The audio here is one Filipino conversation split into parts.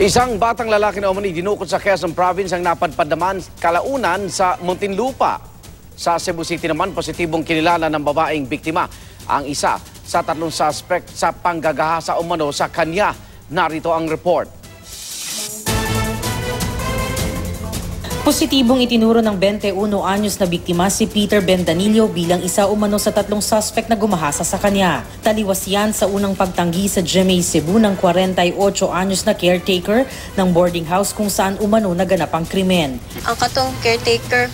Isang batang lalaki na umani dinukot sa Quezon Province ang napadpad naman kalaunan sa Muntinlupa. Sa Cebu City naman, positibong kinilala ng babaeng biktima ang isa sa tatlong suspect sa panggagahasa umano sa kanya. Narito ang report. Positibong itinuro ng 21 anyos na biktima si Peter Bendanillo bilang isa umano sa tatlong suspect na gumahasa sa kanya. Taliwas yan sa unang pagtanggi sa GMA Cebu ng 48 anyos na caretaker ng boarding house kung saan umano naganap ang krimen. ang katong caretaker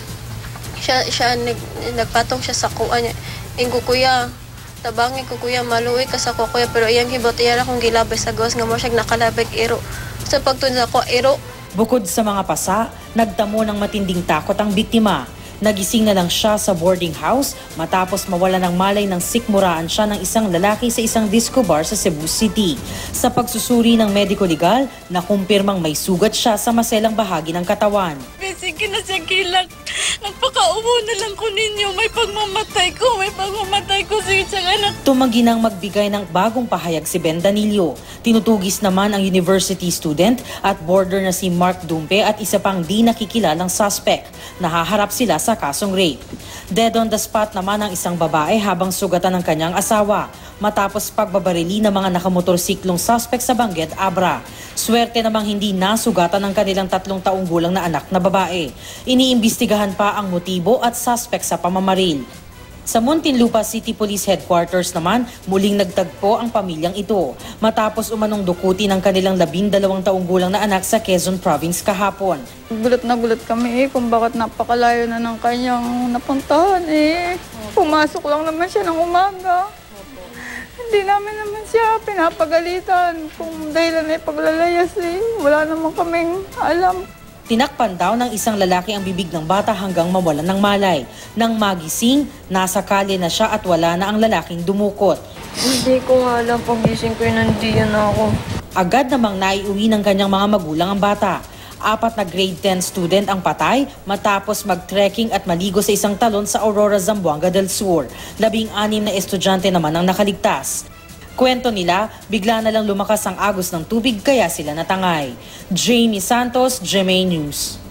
siya siya nag, nagpatong siya sa kuan ingko kuya tabangi ko kuya maluwi ka sa kuya pero iyang hibot iya akong gilabay sa gawas nga mo siya nakalabay iro sa pagtun sa ko iro Bukod sa mga pasa, nagtamo ng matinding takot ang biktima. Nagising na lang siya sa boarding house matapos mawala ng malay ng sikmuraan siya ng isang lalaki sa isang disco bar sa Cebu City. Sa pagsusuri ng medico legal, nakumpirmang may sugat siya sa maselang bahagi ng katawan. Sige na siya kilang. Nagpakaubo na lang ko ninyo. May pagmamatay ko. May pagmamatay ko sa isang anak. Tumanggi nang magbigay ng bagong pahayag si Ben Danillo. Tinutugis naman ang university student at boarder na si Mark Dumpe at isa pang di nakikilalang suspect. Nahaharap sila sa kasong rape. Dead on the spot naman ang isang babae habang sugatan ng kanyang asawa matapos pagbabarili ng mga nakamotorsiklong suspect sa Bangged, Abra. Swerte namang hindi nasugatan ng kanilang tatlong taong gulang na anak na babae. Iniimbestigahan pa ang motibo at suspect sa pamamaril. Sa Muntinlupa City Police Headquarters naman, muling nagtagpo ang pamilyang ito matapos umanong dukuti ng kanilang labindalawang taong gulang na anak sa Quezon Province kahapon. Gulat na gulat kami eh kung bakit napakalayo na ng kanyang napuntahan eh. Pumasok lang naman siya ng umaga. Hindi namin naman siya pinapagalitan kung dahilan ay paglalayas eh. Wala naman kaming alam. Tinakpan daw ng isang lalaki ang bibig ng bata hanggang mawalan ng malay. Nang magising, nasa kalye na siya at wala na ang lalaking dumukot. hindi ko alam pagising ko nandiyan ako Agad namang naiuwi ng kanyang mga magulang ang bata. Apat na grade 10 student ang patay matapos mag-trekking at maligo sa isang talon sa Aurora, Zamboanga del Sur. Labing anim na estudyante naman ang nakaligtas. Kwento nila, bigla na lang lumakas ang agos ng tubig kaya sila natangay. Jamie Santos, GMA News.